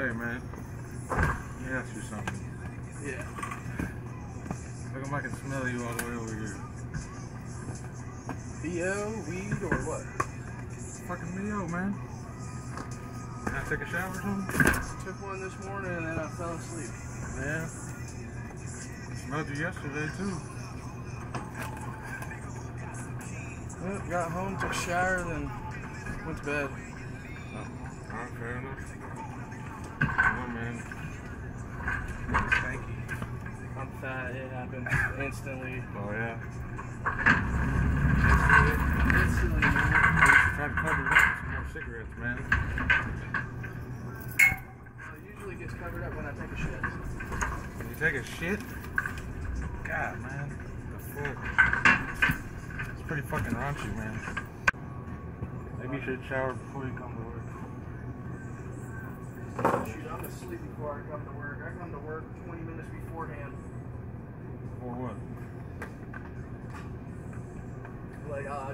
Hey man, let me ask you something. Yeah. How come I can smell you all the way over here? BO, weed, or what? Fucking Leo, man. Can I take a shower or something? Took one this morning and then I fell asleep. Yeah. Smelled you yesterday too. Well, got home, took a shower, then went to bed. Oh, Alright, fair enough. Oh man. Stanky. I'm fat. It happened instantly. Oh yeah. Instantly. Try to cover it up with some more cigarettes, man. Well, it usually gets covered up when I take a shit. When you take a shit? God, man. The fuck? It's pretty fucking raunchy, man. Maybe you should shower before you come to work. Shoot, I'm asleep before I come to work. I come to work 20 minutes beforehand. Or what? Like, uh,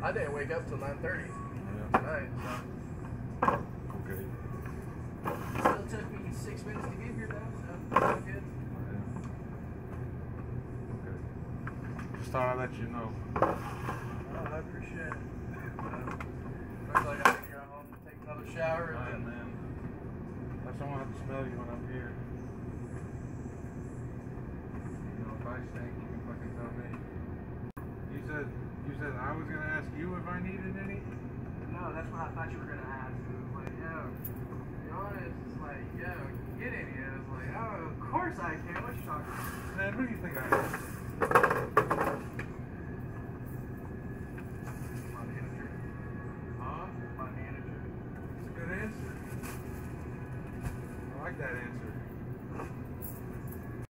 I didn't wake up till 9:30 Yeah. tonight. Okay. So it still took me six minutes to get here, though. So I'm good. Okay. Just thought I'd let you know. Oh, I appreciate it. Uh, looks like I can go home and take another shower Alright, and then. man. I just don't want to smell you when I'm here. You know, if I stink, you can fucking tell me. You said said I was gonna ask you if I needed any. No, that's what I thought you were gonna ask. It was like, yo, to be honest, it's like, yo, get any? And it was like, oh, of course I can. What you talking about? Man, who do you think I am? My manager. Huh? My manager. That's a good answer. I like that answer.